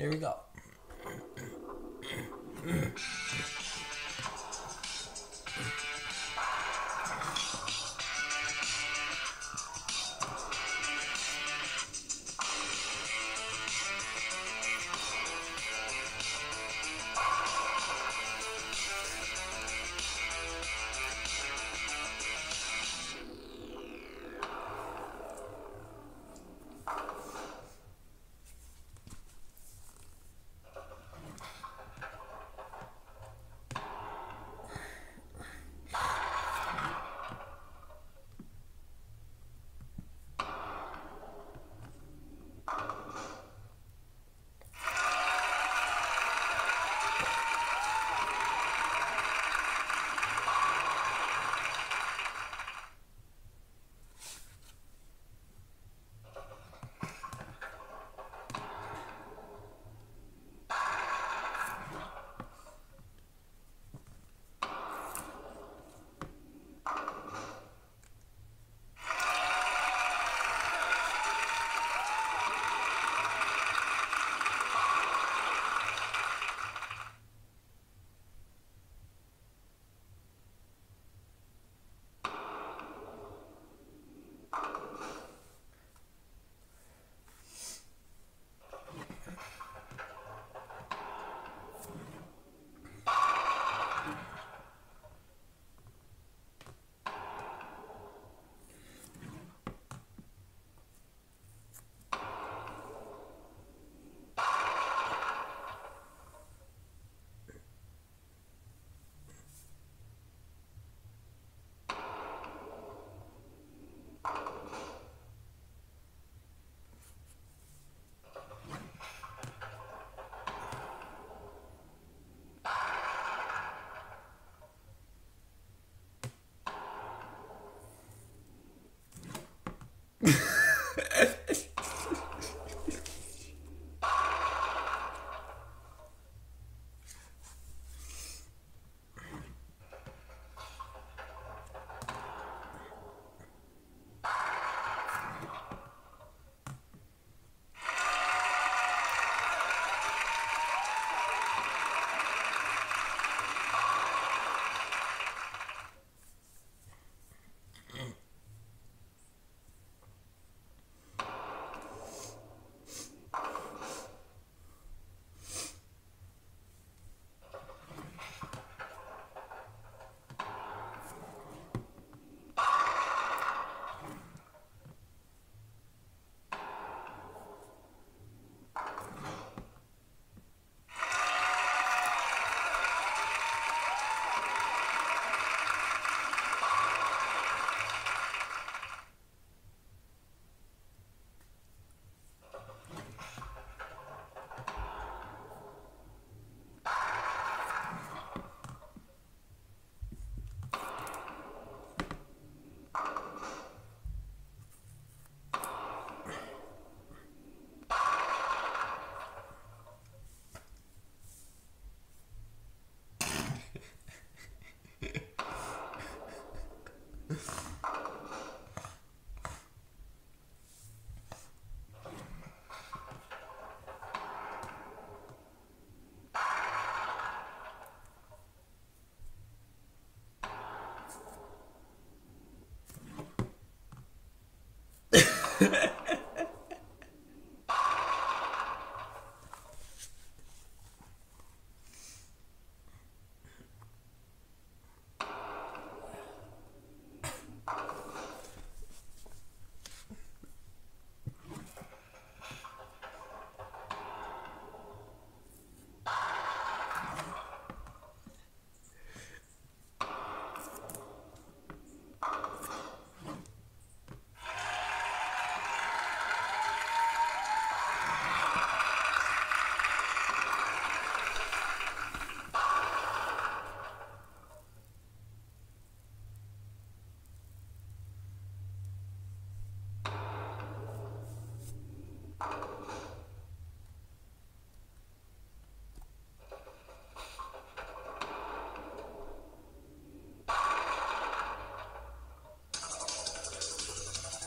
Here we go.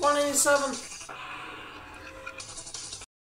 One eighty seven.